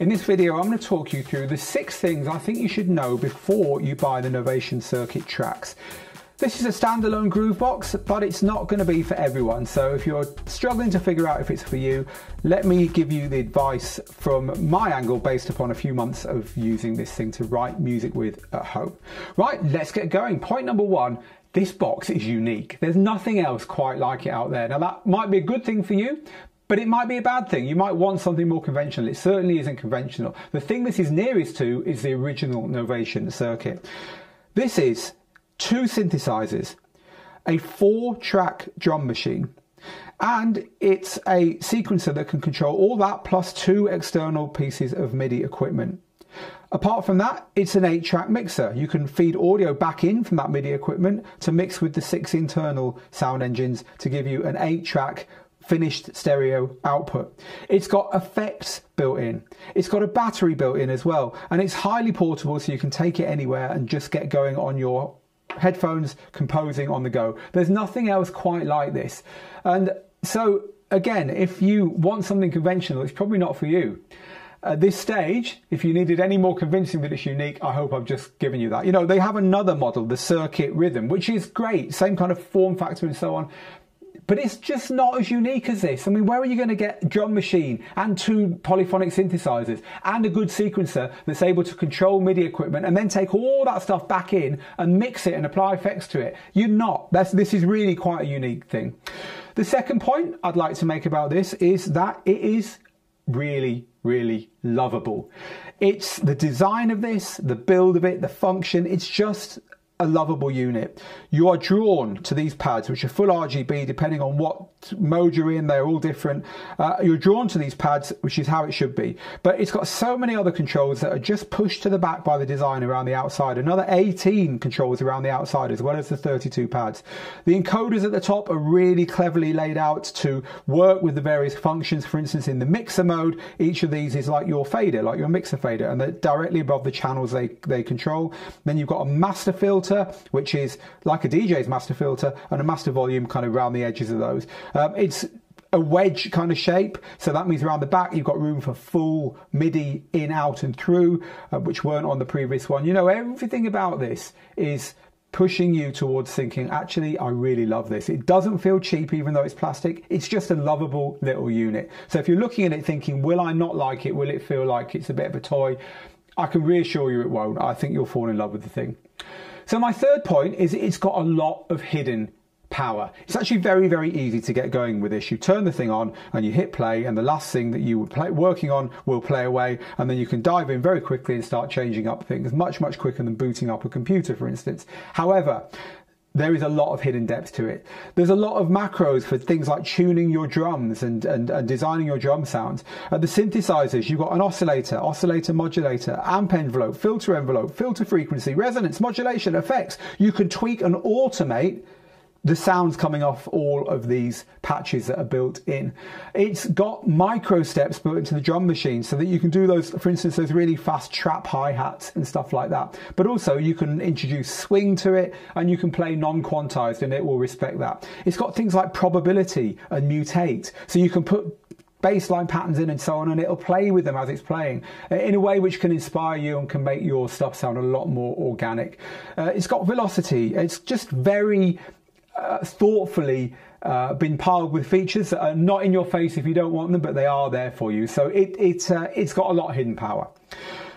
In this video, I'm going to talk you through the six things I think you should know before you buy the Novation Circuit tracks. This is a standalone groove box, but it's not going to be for everyone. So if you're struggling to figure out if it's for you, let me give you the advice from my angle based upon a few months of using this thing to write music with at home. Right, let's get going. Point number one, this box is unique. There's nothing else quite like it out there. Now that might be a good thing for you, but it might be a bad thing. You might want something more conventional. It certainly isn't conventional. The thing this is nearest to is the original Novation circuit. This is two synthesizers, a four track drum machine, and it's a sequencer that can control all that plus two external pieces of MIDI equipment. Apart from that, it's an 8 track mixer. You can feed audio back in from that MIDI equipment to mix with the six internal sound engines to give you an 8 track finished stereo output. It's got effects built in. It's got a battery built in as well. And it's highly portable so you can take it anywhere and just get going on your headphones composing on the go. There's nothing else quite like this. And so again, if you want something conventional, it's probably not for you. At this stage, if you needed any more convincing that it's unique, I hope I've just given you that. You know, they have another model, the Circuit Rhythm, which is great, same kind of form factor and so on, but it's just not as unique as this. I mean, where are you going to get drum machine and two polyphonic synthesizers and a good sequencer that's able to control MIDI equipment and then take all that stuff back in and mix it and apply effects to it? You're not. That's, this is really quite a unique thing. The second point I'd like to make about this is that it is really, really lovable. It's the design of this, the build of it, the function. It's just a lovable unit. You are drawn to these pads, which are full RGB, depending on what mode you're in, they're all different. Uh, you're drawn to these pads, which is how it should be. But it's got so many other controls that are just pushed to the back by the design around the outside. Another 18 controls around the outside, as well as the 32 pads. The encoders at the top are really cleverly laid out to work with the various functions. For instance, in the mixer mode, each of these is like your fader, like your mixer fader, and they're directly above the channels they, they control. Then you've got a master filter filter, which is like a DJ's master filter, and a master volume kind of around the edges of those. Um, it's a wedge kind of shape. So that means around the back you've got room for full MIDI in, out, and through, uh, which weren't on the previous one. You know, everything about this is pushing you towards thinking, actually, I really love this. It doesn't feel cheap, even though it's plastic. It's just a lovable little unit. So if you're looking at it thinking, will I not like it? Will it feel like it's a bit of a toy? I can reassure you it won't. I think you'll fall in love with the thing. So my third point is it's got a lot of hidden power. It's actually very, very easy to get going with this. You turn the thing on and you hit play and the last thing that you were working on will play away and then you can dive in very quickly and start changing up things much, much quicker than booting up a computer, for instance. However, there is a lot of hidden depth to it. There's a lot of macros for things like tuning your drums and, and, and designing your drum sounds. At the synthesizers, you've got an oscillator, oscillator modulator, amp envelope, filter envelope, filter frequency, resonance, modulation, effects. You can tweak and automate the sounds coming off all of these patches that are built in. It's got micro steps built into the drum machine so that you can do those, for instance, those really fast trap hi-hats and stuff like that. But also you can introduce swing to it and you can play non-quantized and it will respect that. It's got things like probability and mutate. So you can put bassline patterns in and so on, and it'll play with them as it's playing in a way which can inspire you and can make your stuff sound a lot more organic. Uh, it's got velocity. It's just very uh, thoughtfully uh, been piled with features that are not in your face if you don't want them, but they are there for you. So it, it, uh, it's got a lot of hidden power.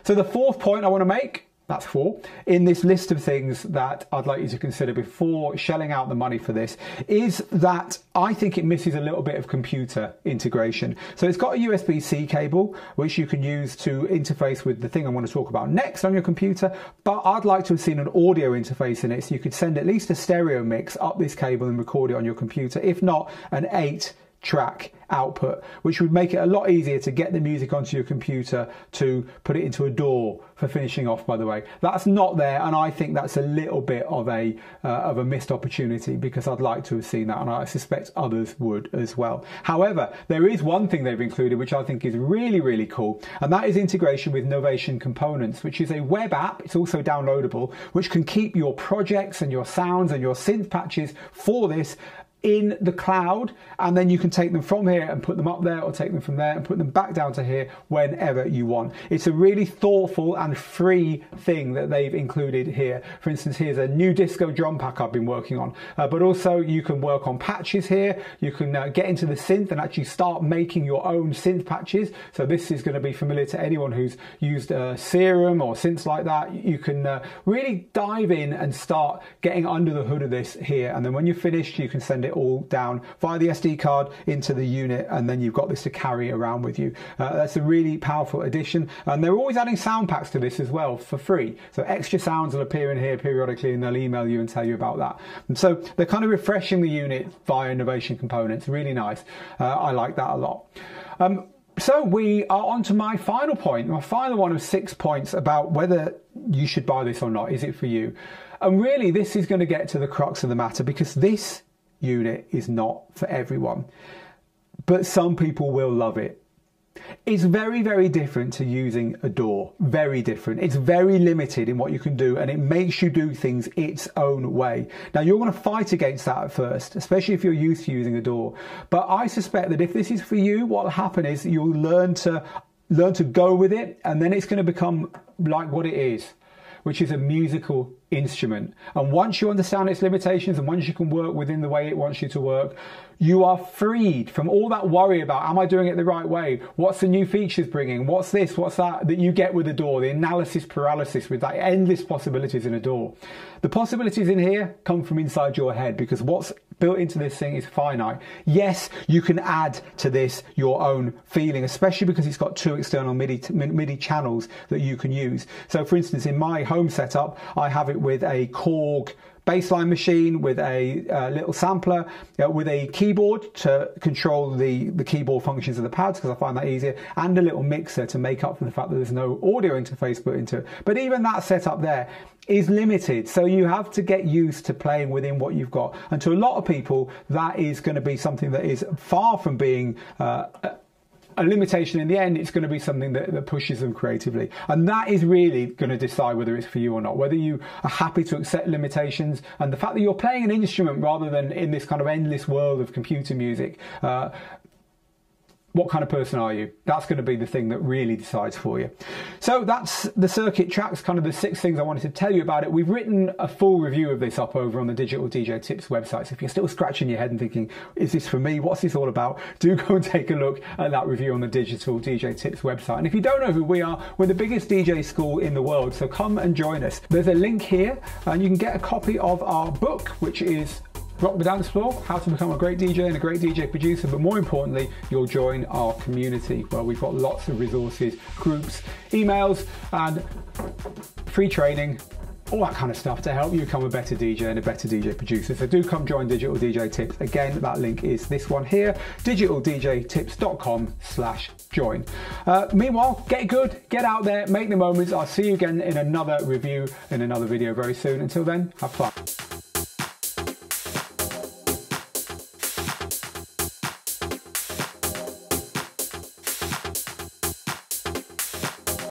So the fourth point I want to make that's four, in this list of things that I'd like you to consider before shelling out the money for this is that I think it misses a little bit of computer integration. So it's got a USB C cable, which you can use to interface with the thing I want to talk about next on your computer, but I'd like to have seen an audio interface in it so you could send at least a stereo mix up this cable and record it on your computer, if not an eight track output, which would make it a lot easier to get the music onto your computer to put it into a DAW for finishing off. By the way, that's not there, and I think that's a little bit of a uh, of a missed opportunity because I'd like to have seen that, and I suspect others would as well. However, there is one thing they've included which I think is really really cool, and that is integration with Novation Components, which is a web app. It's also downloadable, which can keep your projects and your sounds and your synth patches for this in the cloud and then you can take them from here and put them up there or take them from there and put them back down to here whenever you want. It's a really thoughtful and free thing that they've included here. For instance, here's a new disco drum pack I've been working on, uh, but also you can work on patches here. You can uh, get into the synth and actually start making your own synth patches. So this is going to be familiar to anyone who's used uh, Serum or synths like that. You can uh, really dive in and start getting under the hood of this here. And then when you're finished, you can send it all down via the SD card into the unit. And then you've got this to carry around with you. Uh, that's a really powerful addition. And they're always adding sound packs to this as well for free. So extra sounds will appear in here periodically and they'll email you and tell you about that. And so they're kind of refreshing the unit via innovation components. Really nice. Uh, I like that a lot. Um, so we are on to my final point, my final one of six points about whether you should buy this or not. Is it for you? And really, this is going to get to the crux of the matter because this unit is not for everyone. But some people will love it. It's very, very different to using a DAW. Very different. It's very limited in what you can do and it makes you do things its own way. Now, you're going to fight against that at first, especially if you're used to using a DAW. But I suspect that if this is for you, what will happen is you'll learn to learn to go with it and then it's going to become like what it is, which is a musical instrument. And once you understand its limitations and once you can work within the way it wants you to work, you are freed from all that worry about, am I doing it the right way? What's the new features bringing? What's this? What's that? That you get with a DAW, the analysis paralysis with that endless possibilities in a DAW. The possibilities in here come from inside your head because what's built into this thing is finite. Yes, you can add to this your own feeling, especially because it's got two external MIDI, MIDI channels that you can use. So for instance, in my home setup, I have it with a Korg bassline machine with a uh, little sampler, uh, with a keyboard to control the, the keyboard functions of the pads because I find that easier, and a little mixer to make up for the fact that there's no audio interface put into it. But even that setup there is limited. So you have to get used to playing within what you've got. And to a lot of people, that is going to be something that is far from being uh, a limitation in the end, it's going to be something that, that pushes them creatively. And that is really going to decide whether it's for you or not, whether you are happy to accept limitations and the fact that you're playing an instrument rather than in this kind of endless world of computer music. Uh, what kind of person are you? That's going to be the thing that really decides for you. So that's the circuit tracks, kind of the six things I wanted to tell you about it. We've written a full review of this up over on the Digital DJ Tips website. So if you're still scratching your head and thinking, is this for me? What's this all about? Do go and take a look at that review on the Digital DJ Tips website. And if you don't know who we are, we're the biggest DJ school in the world. So come and join us. There's a link here and you can get a copy of our book, which is Rock the Dance Floor, how to become a great DJ and a great DJ producer, but more importantly, you'll join our community where we've got lots of resources, groups, emails, and free training all that kind of stuff to help you become a better DJ and a better DJ producer. So do come join Digital DJ Tips. Again, that link is this one here, digitaldjtips.com slash join. Uh, meanwhile, get good, get out there, make the moments. I'll see you again in another review, in another video very soon. Until then, have fun.